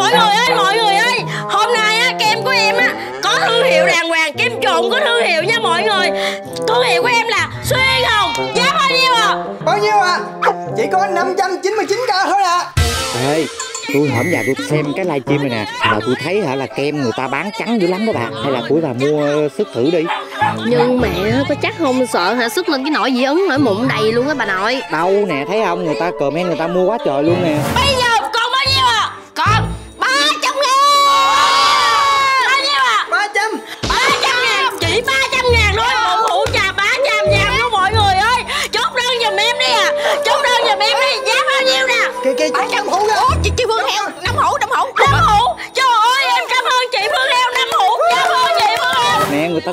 mọi người ơi mọi người ơi. Hôm nay á kem của em á có thương hiệu đàng hoàng kem trộn có thương hiệu nha mọi người. Thương hiệu của em là xuyên hồng. Giá bao nhiêu à Bao nhiêu ạ? Chỉ có 599k thôi ạ. Ê, tôi hổm giờ tôi xem cái livestream này nè là tôi thấy hả là kem người ta bán trắng dữ lắm đó bà. Hay là cuối bà mua sức thử đi. Nhưng mẹ có chắc không sợ hả? Sức lên cái nỗi dị ứng nỗi mụn đầy luôn á bà nội. Đâu nè thấy không? Người ta comment người ta mua quá trời luôn nè. Bây giờ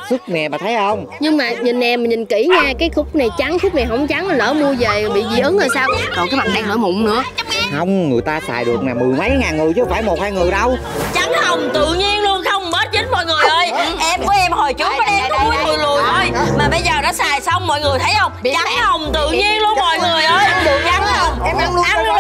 sức nè bà thấy không? Nhưng mà nhìn nè mình nhìn kỹ nha Cái khúc này trắng khúc này không trắng lỡ mua về bị dị ứng rồi sao? Còn cái mặt đen nổi mụn nữa. Không người ta xài được nè mười mấy ngàn người chứ không phải một hai người đâu. Trắng hồng tự nhiên luôn không bớt chính mọi người ơi. Em của em hồi trước nó đen có mũi lùi lùi thôi mà bây giờ nó xài xong mọi người thấy không? Trắng hồng tự nhiên luôn mọi người ơi. Trắng hồng Em ăn luôn. Ăn luôn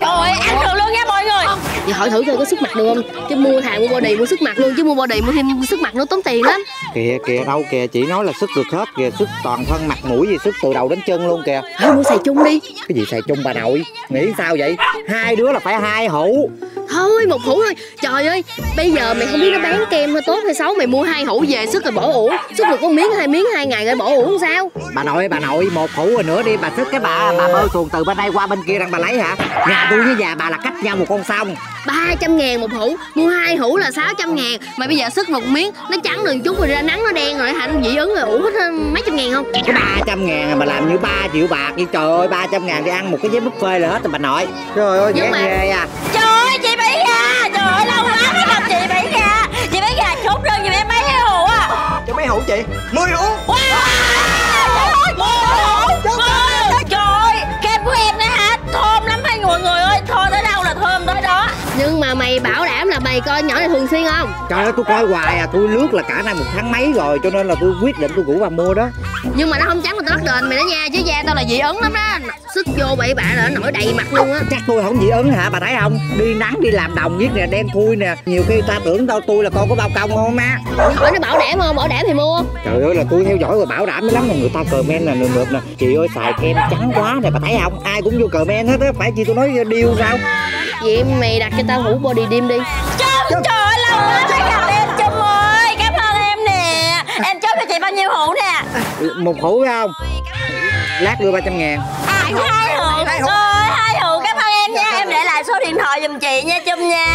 trời ơi ăn được luôn nha mọi người Vậy hỏi thử coi có sức mặt được không? Chứ mua thà mua body mua sức mặt luôn Chứ mua body mua thêm sức mặt nó tốn tiền lắm. Kìa kìa đâu kìa chị nói là sức được hết kìa sức toàn thân mặt mũi gì sức từ đầu đến chân luôn kìa. Thôi mua xài chung đi. Cái gì xài chung bà nội? Nghĩ sao vậy? Hai đứa là phải hai hũ Thôi một hũ thôi. Trời ơi Bây giờ mày không biết nó bán kem hay tốt hay xấu Mày mua hai hũ về sức rồi bỏ uổng Sức được có miếng hai miếng hai ngày rồi bỏ uổng sao? Bà nội bà nội một hũ rồi nữa đi. Bà sức cái bà bà bơi xuồng từ bên đây qua bên kia đang bà lấy hả? Nhà tôi với nhà bà là cách nhau một con sông 300 ngàn một hũ Mua hai hũ là 600 ngàn. Mà bây giờ sức một miếng Nó trắng được chút rồi ra nắng nó đen rồi Hạnh dị ứng rồi uổng hết mấy trăm ngàn không? Ba trăm ngàn à, mà làm như 3 triệu bạc đi. Trời ơi ba trăm ngàn đi ăn một cái giấy buffet là hết rồi bà nội. Trời ơi Nhưng ghét mà- ghê à. Trời ơi chị Mỹ Gà mày bảo đảm là mày coi nhỏ này thường xuyên không? Trời ơi tôi coi hoài à tôi lướt là cả năm một tháng mấy rồi cho nên là tôi quyết định tôi rủ bà mua đó. Nhưng mà nó không trắng mà tao bắt đền mày đó nha Chứ da tao là dị ứng lắm đó. Sức vô bậy bạ là nó nổi đầy mặt luôn á. Chắc tôi không dị ứng hả bà thấy không? Đi nắng đi làm đồng viết nè đen thui nè. Nhiều khi ta tưởng đâu tôi là con có bao công không má Hỏi nó bảo đảm không? Bảo đảm thì mua. Trời ơi là tôi theo dõi rồi bảo đảm lắm mà người ta comment là nườm nượp nè. Chị ơi xài kem trắng quá nè bà thấy không? Ai cũng vô comment hết á phải chi tôi nói điêu sao Vậy mày đặt cho tao hũ body đêm đi Chum, trời ơi, lâu quá mới gặp em, Chum ơi. Cảm ơn em nè. Em chốt cho chị bao nhiêu hũ nè? một hũ phải không lát đưa ba trăm ngàn À, hai hũ. Hai hũ. Ơi, hai hũ, cảm ơn em nha. Em để lại số điện thoại giùm chị nha, Chum nha.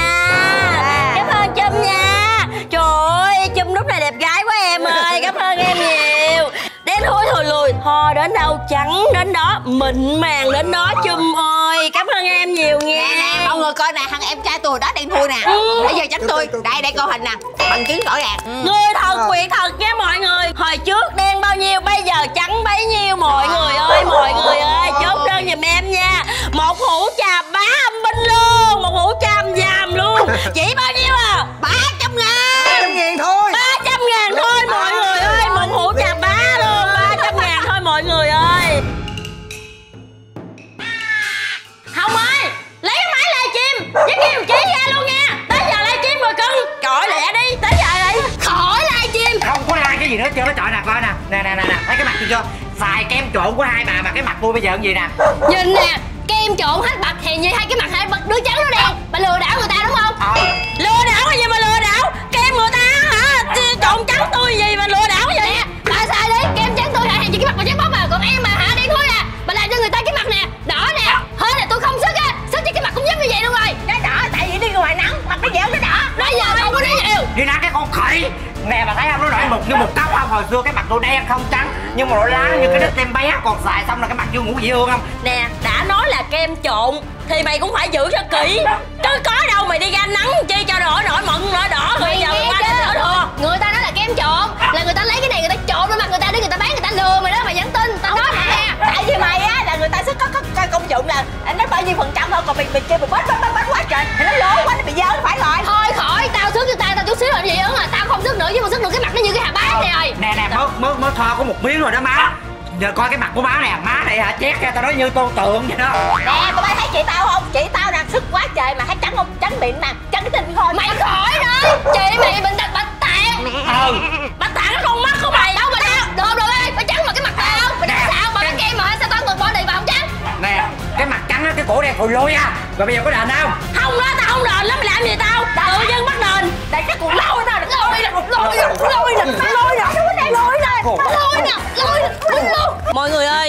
Cảm ơn Chum nha. Trời ơi, Chum lúc này đẹp gái quá em ơi. Cảm ơn em nhiều. Đen thui thùi lùi Ho đến đâu trắng đến đó Mịn màng đến đó Chum ơi Cảm ơn em nhiều nha nè nè mọi người coi nè thằng em trai tôi đó đen thui nè. Ừ. bây giờ tránh tôi đây đây coi hình nè bằng chứng rõ ràng. Người thật quỷ thật nha mọi người. Hồi trước đen bao nhiêu Bây giờ trắng bấy nhiêu mọi người ơi Mọi người ơi. Chốt đơn giùm em nha. Một hũ trà bá âm binh luôn Một hũ trà âm giàm luôn. Chỉ nữa chưa nó chọi nè coi nè. Nè nè nè nè thấy cái mặt tôi chưa? Xài kem trộn của hai bà mà cái mặt tôi bây giờ cái gì nè? Nhìn nè Kem trộn hết bạch hèn như hai cái mặt hai bật đứa trắng nó đen Bà lừa đảo người ta đúng không? Ờ. Lừa đảo cái gì mà lừa đảo? Kem người ta nè bà thấy không nó nổi mụn như một cốc không? Hồi xưa cái mặt tôi đen không trắng nhưng mà nó láng như cái đít tem bé còn xài xong là cái mặt vô ngủ dị hương không? Nè đã nói là kem trộn Thì mày cũng phải giữ cho kỹ. Chứ có đâu mày đi ra nắng chi cho nổi nổi mận nổi đỏ. Rồi Mày giờ nghe qua chưa? nữa thừa Người ta nói là kem trộn Là người ta lấy cái này người ta trộn lên mặt người ta để người ta bán người ta lừa mày đó mày vẫn tin Tao nói mày nè tại vì mày á là người ta sẽ có có coi công dụng là anh nói bao nhiêu phần trăm thôi còn mày mày mày mới thoa có một miếng rồi đó má. Giờ coi cái mặt của má nè má này hả chét ra tao nói như tô tượng vậy đó. Nè tụi bay thấy chị tao không? Chị tao đang sức quá trời mà thấy trắng không trắng miệng mà trắng cái tình thôi mày khỏi nữa. Chị mày bệnh tật bệnh tạng. Ừ. Bệnh tạng nó con mắt của mày. Đâu mà đâu được rồi ơi phải trắng mà cái mặt tao không. mày nói sao? Mà cái kem mà sao tao ngược bỏ đi mà không trắng nè cái mặt trắng á cái cổ đen phùi lôi à rồi bây giờ có đền không? Không đó tao không đền lắm mày làm gì tao? Tự dân bắt đền. Để cái cuộc lôi tao đừng lôi nè lôi nè lôi nè lôi nè.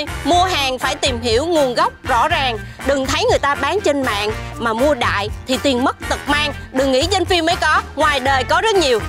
Ơi mua hàng phải tìm hiểu nguồn gốc rõ ràng. Đừng thấy người ta bán trên mạng, mà mua đại thì tiền mất tật mang. Đừng nghĩ trên phim mới có, ngoài đời có rất nhiều.